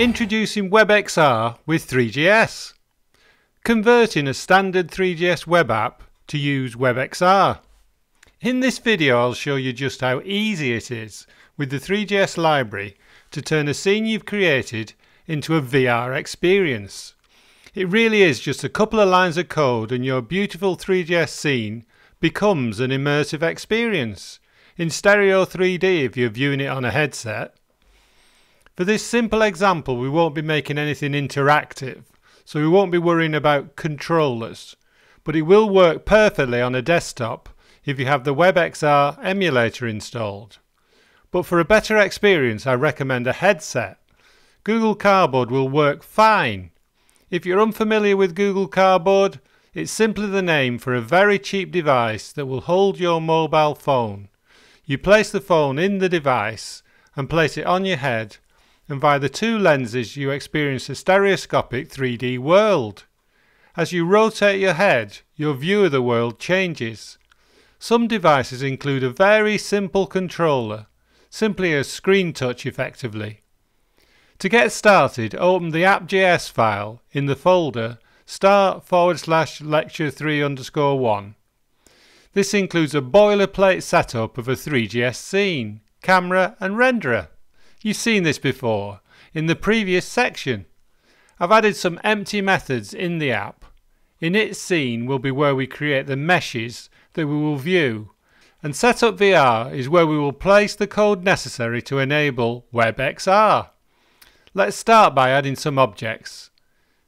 Introducing WebXR with three.js. Converting a standard three.js web app to use WebXR. In this video I'll show you just how easy it is with the three.js library to turn a scene you've created into a VR experience. It really is just a couple of lines of code and your beautiful three.js scene becomes an immersive experience in stereo 3D if you're viewing it on a headset for this simple example, we won't be making anything interactive, so we won't be worrying about controllers, but it will work perfectly on a desktop if you have the WebXR emulator installed. But for a better experience, I recommend a headset. Google Cardboard will work fine. If you're unfamiliar with Google Cardboard, it's simply the name for a very cheap device that will hold your mobile phone. You place the phone in the device and place it on your head and via the two lenses you experience a stereoscopic 3D world. As you rotate your head, your view of the world changes. Some devices include a very simple controller, simply a screen touch effectively. To get started, open the app.js file in the folder start forward slash lecture 3 underscore 1. This includes a boilerplate setup of a three.js scene, camera and renderer. You've seen this before in the previous section. I've added some empty methods in the app. Init scene will be where we create the meshes that we will view and setup VR is where we will place the code necessary to enable WebXR. Let's start by adding some objects.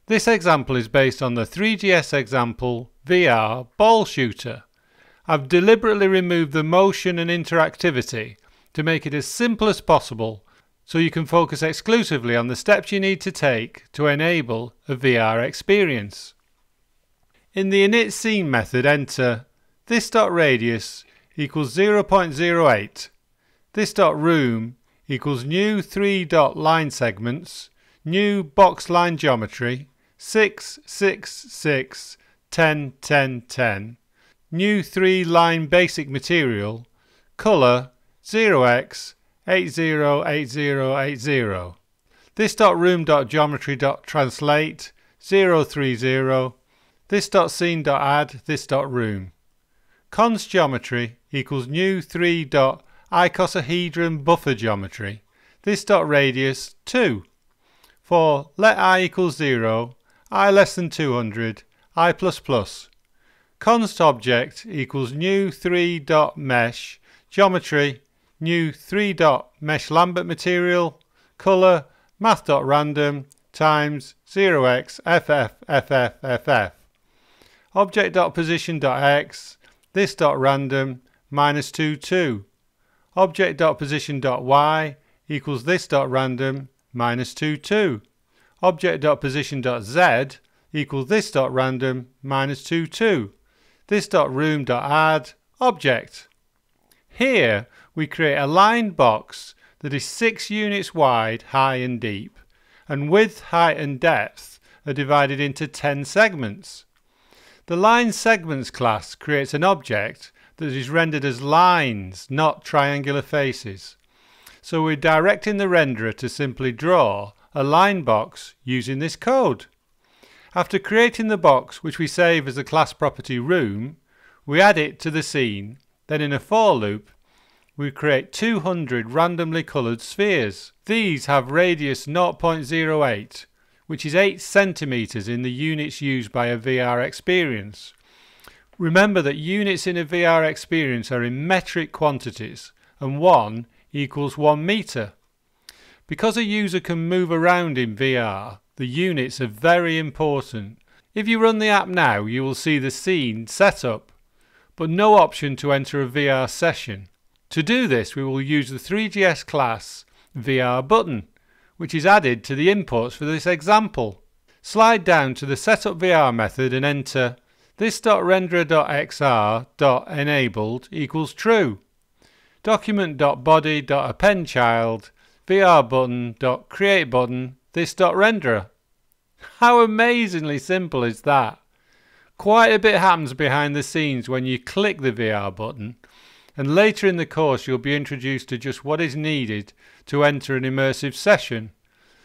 This example is based on the three.js example VR ball shooter. I've deliberately removed the motion and interactivity to make it as simple as possible so you can focus exclusively on the steps you need to take to enable a VR experience. In the init scene method enter this dot radius equals 0.08, this dot room equals new 3 dot line segments, new box line geometry, 6, 6, 6, 10, 10, 10, new 3 line basic material, colour 0x 808080. This dot room dot geometry dot translate 030. This dot scene dot add this dot room. Const geometry equals new 3 dot icosahedron buffer geometry. This dot radius 2. For let i equals 0, i less than 200, i plus plus. Const object equals new 3 dot mesh geometry new 3 dot mesh Lambert material, color, math.random times 0x ff ff ff. Object dot position dot x, this dot random minus 2 2. Object dot position dot y equals this dot random minus 2 2. Object dot position dot z equals this dot random minus 2 2. This dot room dot add object. Here we create a lined box that is 6 units wide, high and deep, and width, height and depth are divided into 10 segments. The line segments class creates an object that is rendered as lines, not triangular faces. So we're directing the renderer to simply draw a line box using this code. After creating the box, which we save as a class property room, we add it to the scene, then in a for loop we create 200 randomly coloured spheres. These have radius 0.08, which is 8 centimetres in the units used by a VR experience. Remember that units in a VR experience are in metric quantities, and 1 equals 1 metre. Because a user can move around in VR, the units are very important. If you run the app now, you will see the scene set up, but no option to enter a VR session. To do this, we will use the three.js class VR button, which is added to the inputs for this example. Slide down to the setup VR method and enter this.renderer.xr.enabled equals true. Document.body.appendChild VR button.create button this.renderer. How amazingly simple is that? Quite a bit happens behind the scenes when you click the VR button and later in the course you'll be introduced to just what is needed to enter an immersive session.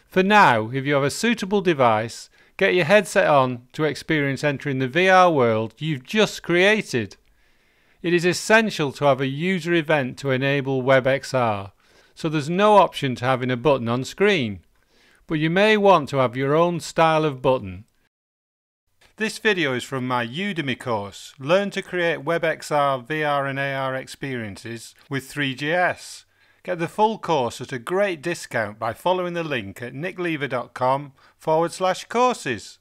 For now, if you have a suitable device, get your headset on to experience entering the VR world you've just created. It is essential to have a user event to enable WebXR, so there's no option to having a button on screen. But you may want to have your own style of button. This video is from my Udemy course, Learn to create WebXR VR and AR experiences with three.js. Get the full course at a great discount by following the link at niklever.com forward slash courses.